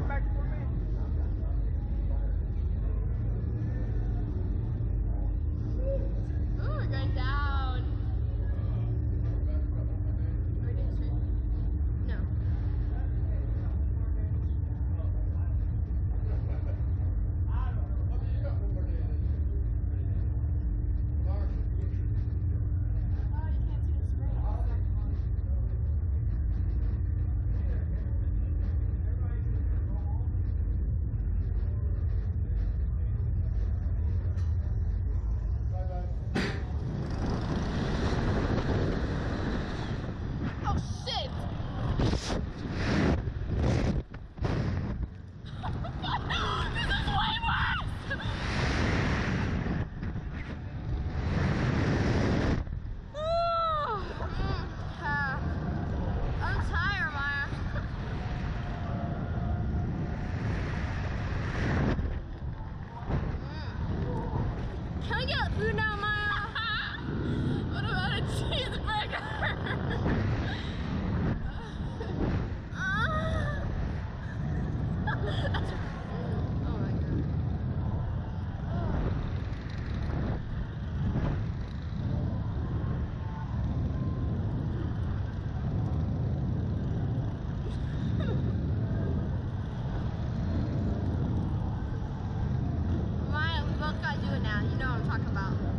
back tuna mile. what about a cheeseburger? know what I'm talking about.